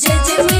Jai Jai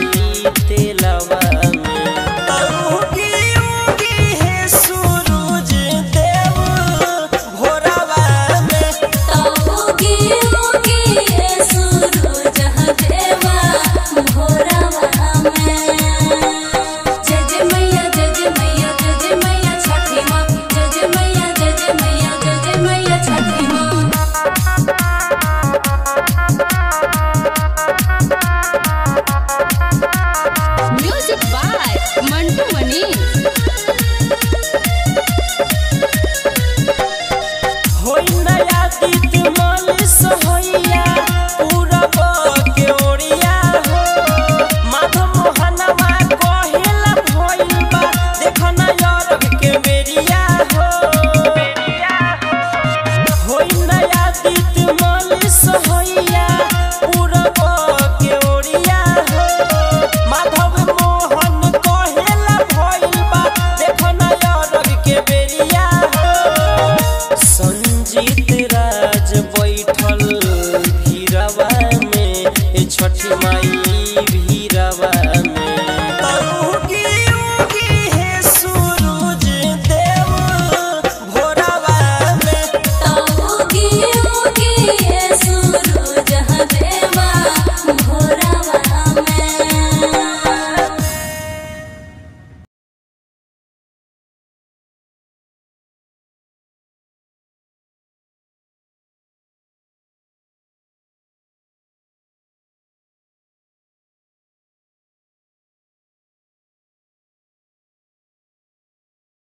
Thank you.